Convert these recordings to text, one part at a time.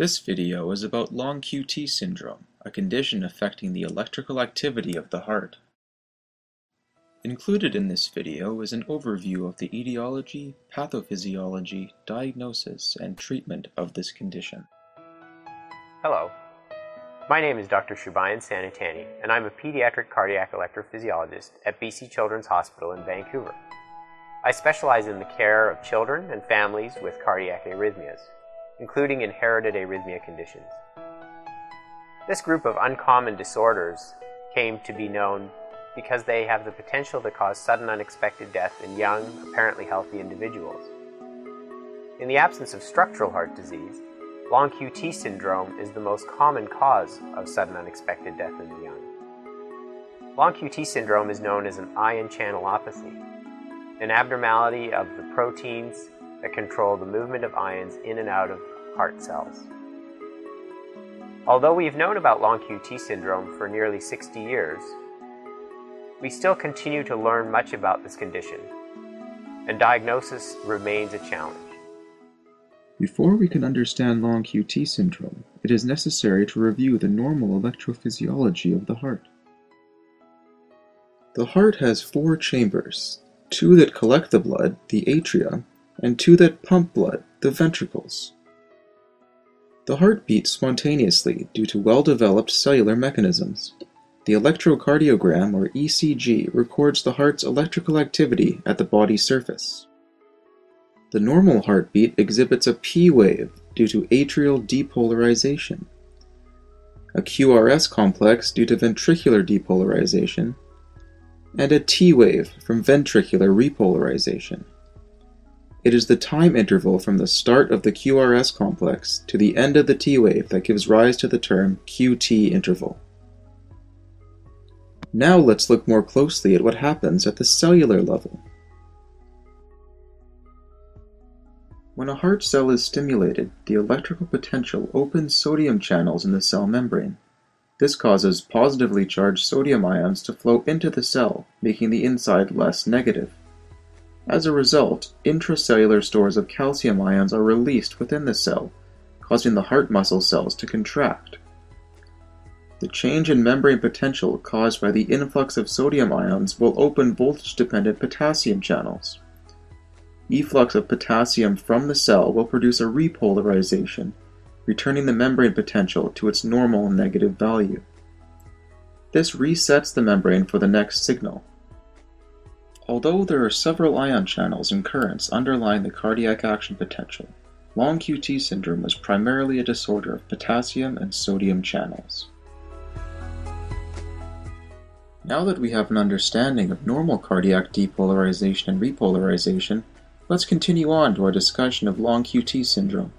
This video is about long QT syndrome, a condition affecting the electrical activity of the heart. Included in this video is an overview of the etiology, pathophysiology, diagnosis, and treatment of this condition. Hello, my name is Dr. Shubhayan Sanatani, and I'm a pediatric cardiac electrophysiologist at BC Children's Hospital in Vancouver. I specialize in the care of children and families with cardiac arrhythmias, including inherited arrhythmia conditions. This group of uncommon disorders came to be known because they have the potential to cause sudden unexpected death in young, apparently healthy individuals. In the absence of structural heart disease, long QT syndrome is the most common cause of sudden unexpected death in the young. Long QT syndrome is known as an ion channelopathy, an abnormality of the proteins that control the movement of ions in and out of heart cells. Although we've known about long QT syndrome for nearly 60 years, we still continue to learn much about this condition, and diagnosis remains a challenge. Before we can understand long QT syndrome, it is necessary to review the normal electrophysiology of the heart. The heart has four chambers, two that collect the blood, the atria, and two that pump blood, the ventricles. The heart beats spontaneously due to well-developed cellular mechanisms. The electrocardiogram, or ECG, records the heart's electrical activity at the body surface. The normal heartbeat exhibits a P wave due to atrial depolarization, a QRS complex due to ventricular depolarization, and a T wave from ventricular repolarization. It is the time interval from the start of the QRS complex to the end of the T wave that gives rise to the term QT interval. Now let's look more closely at what happens at the cellular level. When a heart cell is stimulated, the electrical potential opens sodium channels in the cell membrane. This causes positively charged sodium ions to flow into the cell, making the inside less negative. As a result, intracellular stores of calcium ions are released within the cell, causing the heart muscle cells to contract. The change in membrane potential caused by the influx of sodium ions will open voltage-dependent potassium channels. Efflux of potassium from the cell will produce a repolarization, returning the membrane potential to its normal negative value. This resets the membrane for the next signal. Although there are several ion channels and currents underlying the cardiac action potential, long QT syndrome is primarily a disorder of potassium and sodium channels. Now that we have an understanding of normal cardiac depolarization and repolarization, let's continue on to our discussion of long QT syndrome.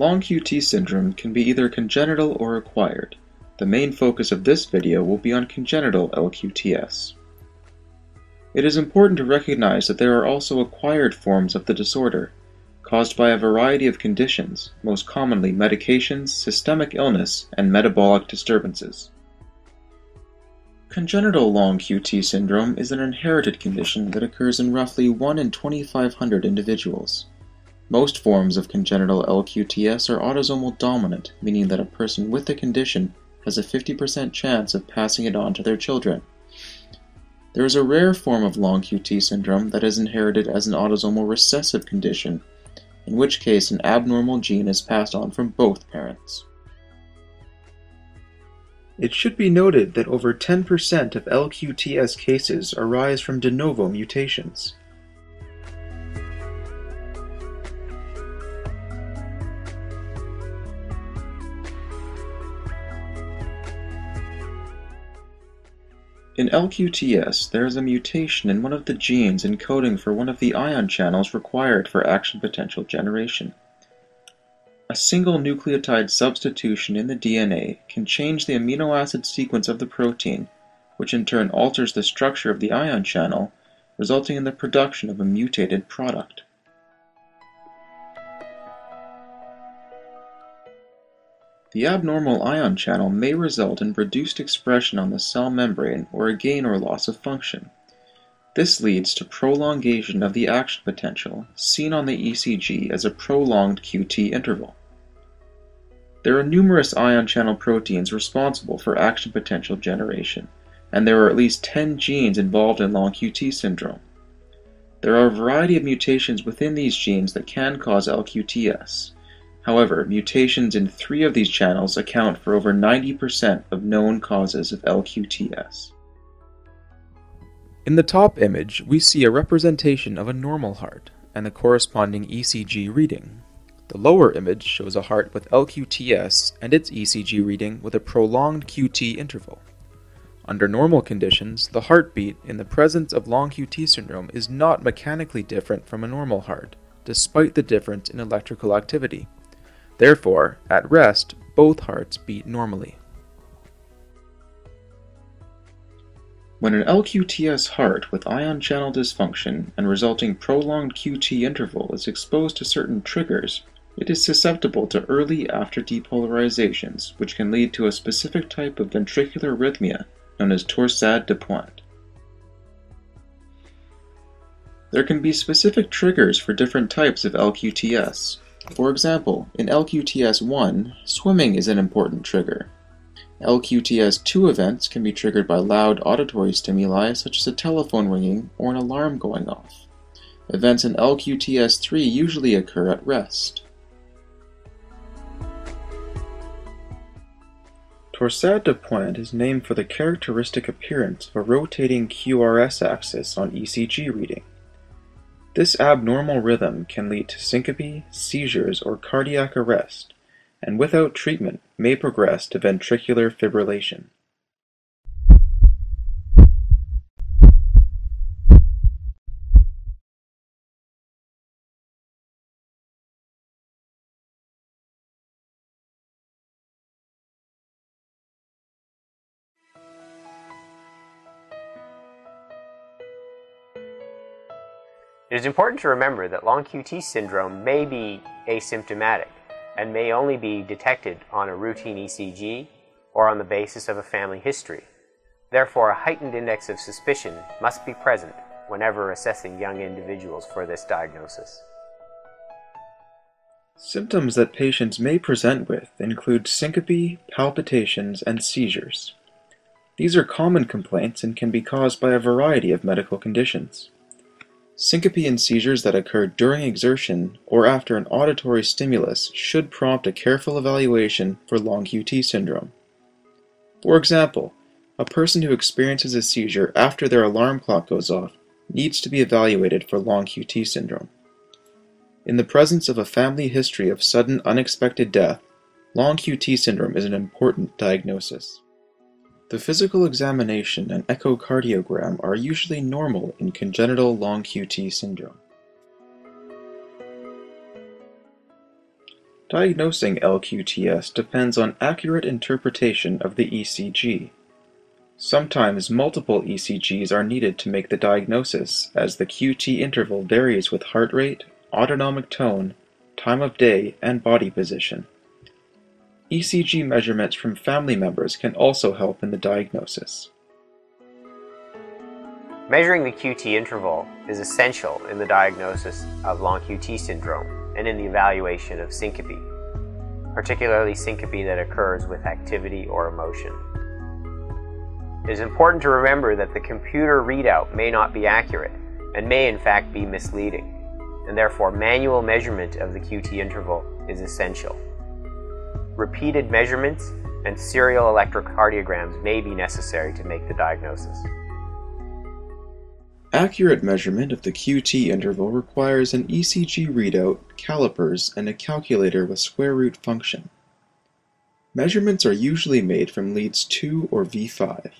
Long QT syndrome can be either congenital or acquired. The main focus of this video will be on congenital LQTS. It is important to recognize that there are also acquired forms of the disorder, caused by a variety of conditions, most commonly medications, systemic illness, and metabolic disturbances. Congenital long QT syndrome is an inherited condition that occurs in roughly 1 in 2,500 individuals. Most forms of congenital LQTS are autosomal dominant, meaning that a person with the condition has a 50% chance of passing it on to their children. There is a rare form of long QT syndrome that is inherited as an autosomal recessive condition, in which case an abnormal gene is passed on from both parents. It should be noted that over 10% of LQTS cases arise from de novo mutations. In LQTS, there is a mutation in one of the genes encoding for one of the ion channels required for action potential generation. A single nucleotide substitution in the DNA can change the amino acid sequence of the protein, which in turn alters the structure of the ion channel, resulting in the production of a mutated product. The abnormal ion channel may result in reduced expression on the cell membrane or a gain or loss of function. This leads to prolongation of the action potential, seen on the ECG as a prolonged QT interval. There are numerous ion channel proteins responsible for action potential generation, and there are at least 10 genes involved in long QT syndrome. There are a variety of mutations within these genes that can cause LQTS. However, mutations in three of these channels account for over 90% of known causes of LQTS. In the top image, we see a representation of a normal heart and the corresponding ECG reading. The lower image shows a heart with LQTS and its ECG reading with a prolonged QT interval. Under normal conditions, the heartbeat in the presence of long QT syndrome is not mechanically different from a normal heart, despite the difference in electrical activity. Therefore, at rest, both hearts beat normally. When an LQTS heart with ion channel dysfunction and resulting prolonged QT interval is exposed to certain triggers, it is susceptible to early after depolarizations, which can lead to a specific type of ventricular arrhythmia known as torsades de pointes. There can be specific triggers for different types of LQTS. For example, in LQTS1, swimming is an important trigger. LQTS2 events can be triggered by loud auditory stimuli such as a telephone ringing or an alarm going off. Events in LQTS3 usually occur at rest. Torsades de pointes is named for the characteristic appearance of a rotating QRS axis on ECG reading. This abnormal rhythm can lead to syncope, seizures, or cardiac arrest, and without treatment may progress to ventricular fibrillation. It is important to remember that long QT syndrome may be asymptomatic and may only be detected on a routine ECG or on the basis of a family history. Therefore, a heightened index of suspicion must be present whenever assessing young individuals for this diagnosis. Symptoms that patients may present with include syncope, palpitations, and seizures. These are common complaints and can be caused by a variety of medical conditions. Syncope and seizures that occur during exertion or after an auditory stimulus should prompt a careful evaluation for long QT syndrome. For example, a person who experiences a seizure after their alarm clock goes off needs to be evaluated for long QT syndrome. In the presence of a family history of sudden unexpected death, long QT syndrome is an important diagnosis. The physical examination and echocardiogram are usually normal in congenital long QT syndrome. Diagnosing LQTS depends on accurate interpretation of the ECG. Sometimes multiple ECGs are needed to make the diagnosis, as the QT interval varies with heart rate, autonomic tone, time of day, and body position. ECG measurements from family members can also help in the diagnosis. Measuring the QT interval is essential in the diagnosis of long QT syndrome and in the evaluation of syncope, particularly syncope that occurs with activity or emotion. It is important to remember that the computer readout may not be accurate and may in fact be misleading, and therefore manual measurement of the QT interval is essential. Repeated measurements and serial electrocardiograms may be necessary to make the diagnosis. Accurate measurement of the QT interval requires an ECG readout, calipers, and a calculator with square root function. Measurements are usually made from leads 2 or V5.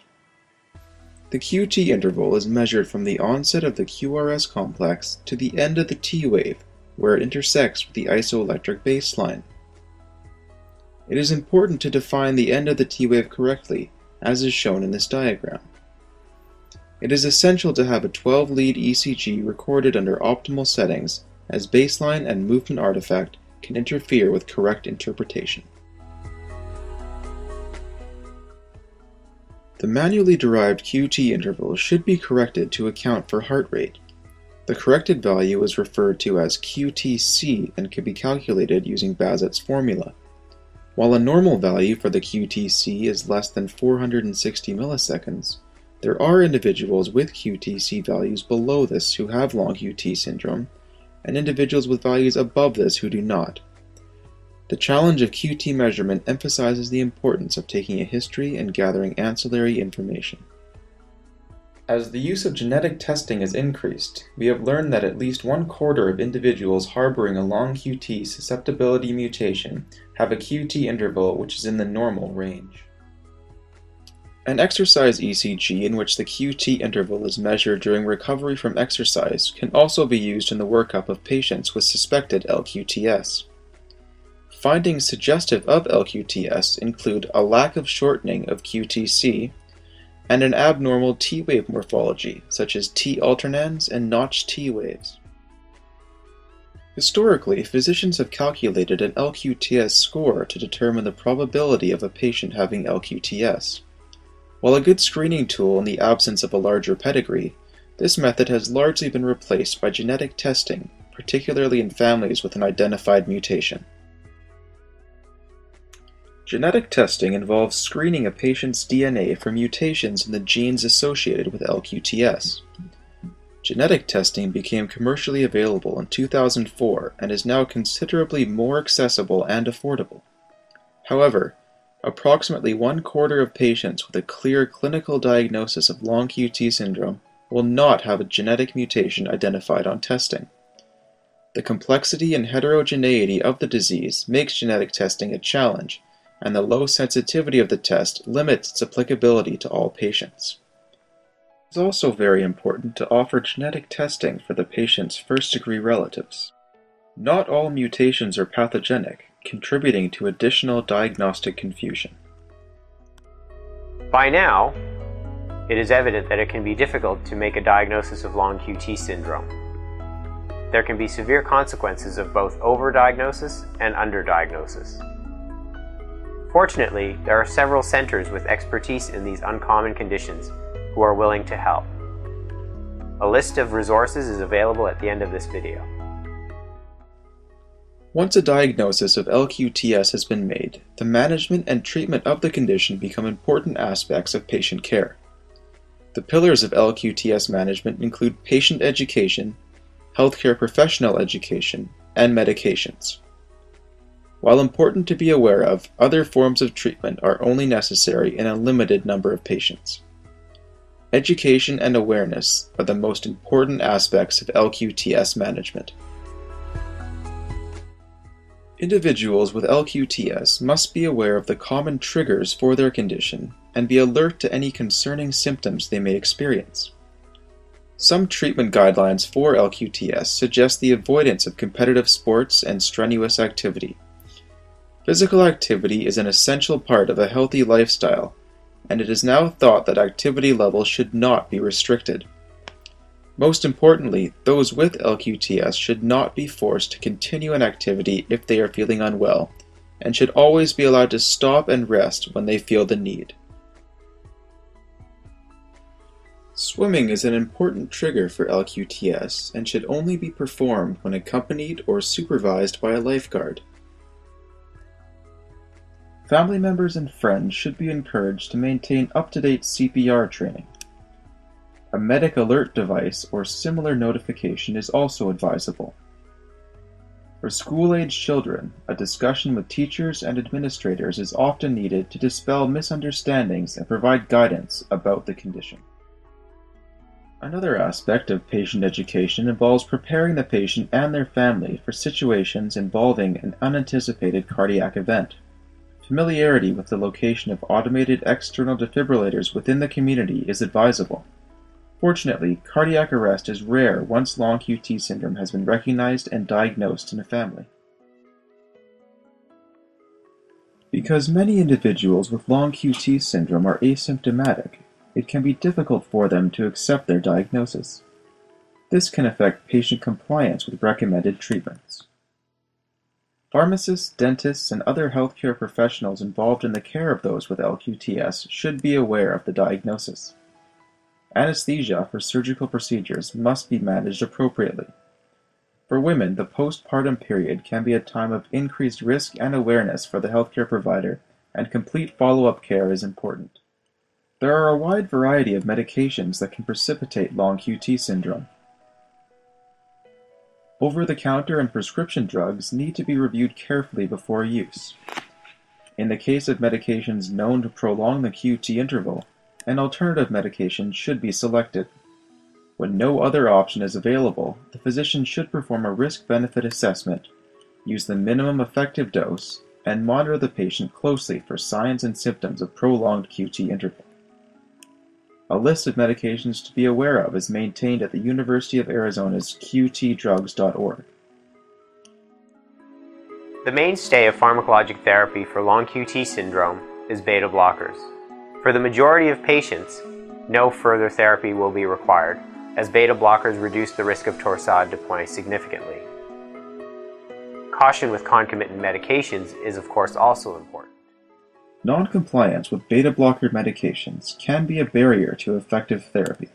The QT interval is measured from the onset of the QRS complex to the end of the T wave, where it intersects with the isoelectric baseline. It is important to define the end of the T-wave correctly, as is shown in this diagram. It is essential to have a 12-lead ECG recorded under optimal settings, as baseline and movement artifact can interfere with correct interpretation. The manually derived QT interval should be corrected to account for heart rate. The corrected value is referred to as QTC and can be calculated using Bazett's formula. While a normal value for the QTC is less than 460 milliseconds, there are individuals with QTC values below this who have long QT syndrome, and individuals with values above this who do not. The challenge of QT measurement emphasizes the importance of taking a history and gathering ancillary information. As the use of genetic testing has increased, we have learned that at least one quarter of individuals harboring a long QT susceptibility mutation have a QT interval which is in the normal range. An exercise ECG in which the QT interval is measured during recovery from exercise can also be used in the workup of patients with suspected LQTS. Findings suggestive of LQTS include a lack of shortening of QTC and an abnormal T-wave morphology, such as T alternans and notched T waves. Historically, physicians have calculated an LQTS score to determine the probability of a patient having LQTS. While a good screening tool in the absence of a larger pedigree, this method has largely been replaced by genetic testing, particularly in families with an identified mutation. Genetic testing involves screening a patient's DNA for mutations in the genes associated with LQTS. Genetic testing became commercially available in 2004 and is now considerably more accessible and affordable. However, Approximately one quarter of patients with a clear clinical diagnosis of long QT syndrome will not have a genetic mutation identified on testing. The complexity and heterogeneity of the disease makes genetic testing a challenge, and the low sensitivity of the test limits its applicability to all patients. It is also very important to offer genetic testing for the patient's first degree relatives. Not all mutations are pathogenic, contributing to additional diagnostic confusion. By now, it is evident that it can be difficult to make a diagnosis of long QT syndrome. There can be severe consequences of both overdiagnosis and underdiagnosis. Fortunately, there are several centers with expertise in these uncommon conditions who are willing to help. A list of resources is available at the end of this video. Once a diagnosis of LQTS has been made, the management and treatment of the condition become important aspects of patient care. The pillars of LQTS management include patient education, healthcare professional education, and medications. While important to be aware of, other forms of treatment are only necessary in a limited number of patients. Education and awareness are the most important aspects of LQTS management. Individuals with LQTS must be aware of the common triggers for their condition and be alert to any concerning symptoms they may experience. Some treatment guidelines for LQTS suggest the avoidance of competitive sports and strenuous activity. Physical activity is an essential part of a healthy lifestyle, and it is now thought that activity levels should not be restricted. Most importantly, those with LQTS should not be forced to continue an activity if they are feeling unwell, and should always be allowed to stop and rest when they feel the need. Swimming is an important trigger for LQTS and should only be performed when accompanied or supervised by a lifeguard. Family members and friends should be encouraged to maintain up-to-date CPR training. A medic alert device or similar notification is also advisable. For school-age children, a discussion with teachers and administrators is often needed to dispel misunderstandings and provide guidance about the condition. Another aspect of patient education involves preparing the patient and their family for situations involving an unanticipated cardiac event. Familiarity with the location of automated external defibrillators within the community is advisable. Fortunately, cardiac arrest is rare once long QT syndrome has been recognized and diagnosed in a family. Because many individuals with long QT syndrome are asymptomatic, it can be difficult for them to accept their diagnosis. This can affect patient compliance with recommended treatments. Pharmacists, dentists, and other healthcare professionals involved in the care of those with LQTS should be aware of the diagnosis. Anesthesia for surgical procedures must be managed appropriately. For women, the postpartum period can be a time of increased risk and awareness for the healthcare provider, and complete follow-up care is important. There are a wide variety of medications that can precipitate long QT syndrome. Over-the-counter and prescription drugs need to be reviewed carefully before use. In the case of medications known to prolong the QT interval, an alternative medication should be selected. When no other option is available, the physician should perform a risk-benefit assessment, use the minimum effective dose, and monitor the patient closely for signs and symptoms of prolonged QT interval. A list of medications to be aware of is maintained at the University of Arizona's qtdrugs.org. The mainstay of pharmacologic therapy for long QT syndrome is beta blockers. For the majority of patients, no further therapy will be required, as beta blockers reduce the risk of torsade de significantly. Caution with concomitant medications is of course also important. Noncompliance with beta-blocker medications can be a barrier to effective therapy.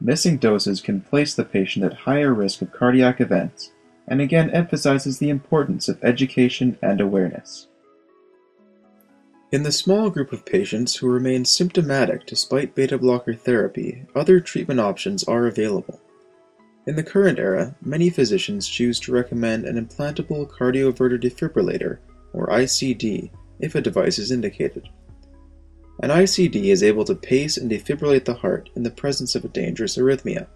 Missing doses can place the patient at higher risk of cardiac events and again emphasizes the importance of education and awareness. In the small group of patients who remain symptomatic despite beta-blocker therapy, other treatment options are available. In the current era, many physicians choose to recommend an implantable cardioverter defibrillator, or ICD, if a device is indicated. An ICD is able to pace and defibrillate the heart in the presence of a dangerous arrhythmia.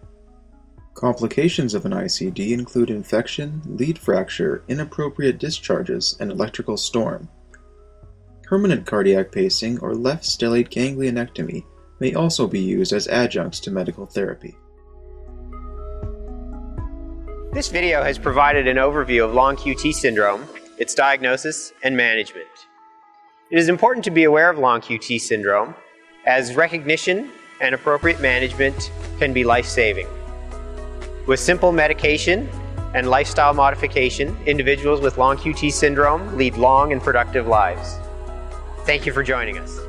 Complications of an ICD include infection, lead fracture, inappropriate discharges, and electrical storm. Permanent cardiac pacing or left stellate ganglionectomy may also be used as adjuncts to medical therapy. This video has provided an overview of long QT syndrome, its diagnosis, and management. It is important to be aware of long QT syndrome, as recognition and appropriate management can be life-saving. With simple medication and lifestyle modification, individuals with long QT syndrome lead long and productive lives. Thank you for joining us.